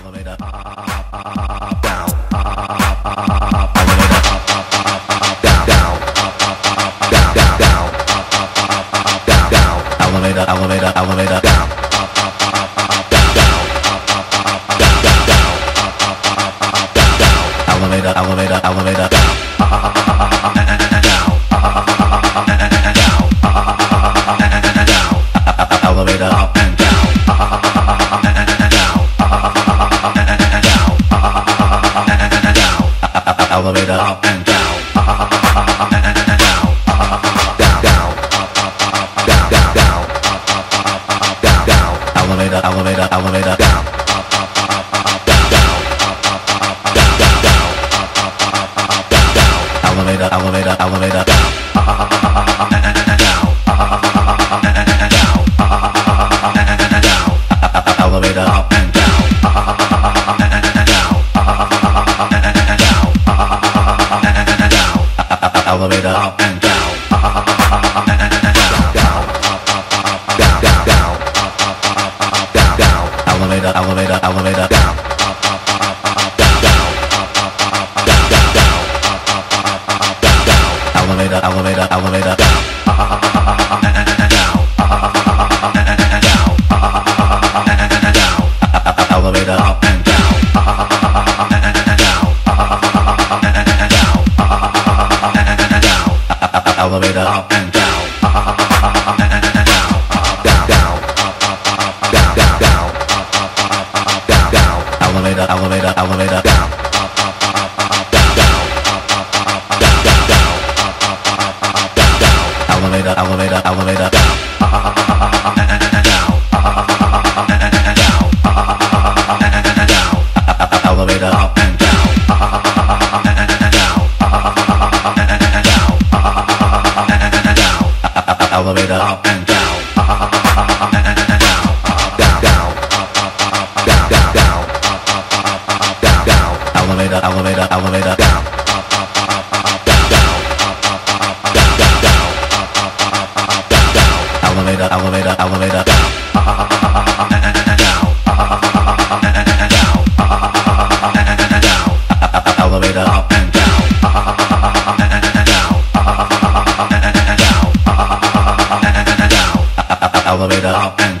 elevator up, down, up, elevator up, down, down, down, down, down, down, down, elevator, elevator, elevator, down, elevator, elevator, elevator, down, elevator up and down, down, down, down, down, down, down, down, elevator, elevator, elevator, down, down, down, down, down, down, elevator, elevator, elevator, elevator up and down, up and down, down, down, down, down, down, down, elevator, elevator, elevator, down. Elevator, elevator, elevator, down. Elevator up and down, down, down, down, down, down, down, down, elevator, elevator, elevator, down, down, down, down, down, down, down, down, elevator, elevator, elevator, down, down, elevator. Up and down, down, down, down, down, down, down, down, down, elevator, elevator, elevator, down, elevator, elevator, elevator, down, elevator up and.